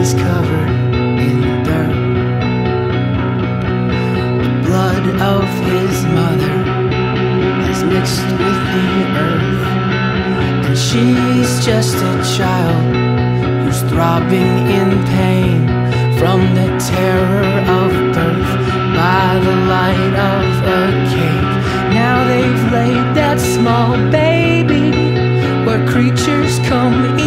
is covered in dirt. The blood of his mother has mixed with the earth. And she's just a child who's throbbing in pain from the terror of birth by the light of a cave. Now they've laid that small baby where creatures come in.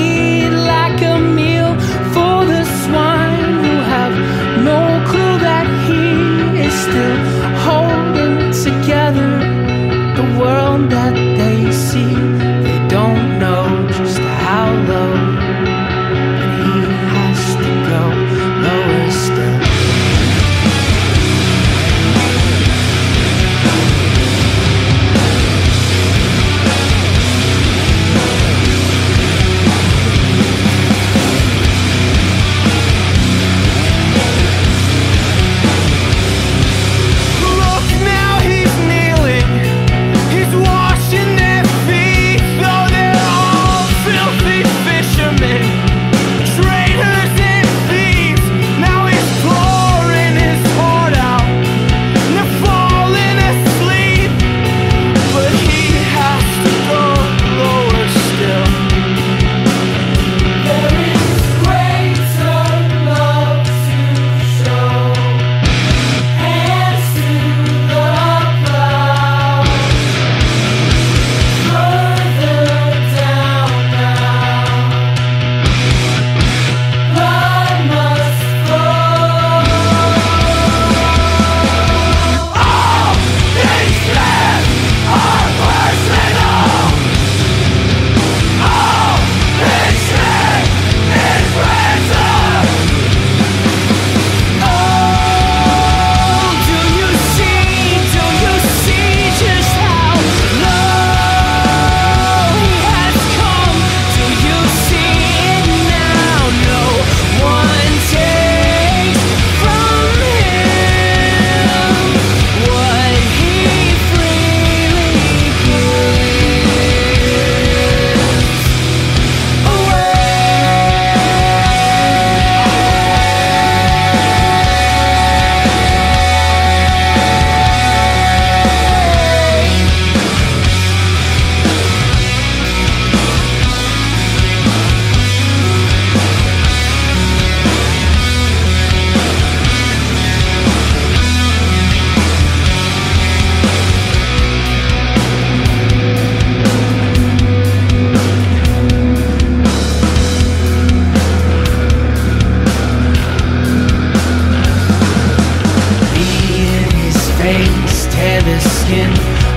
skin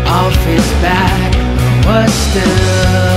off his back was still.